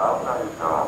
啊那就行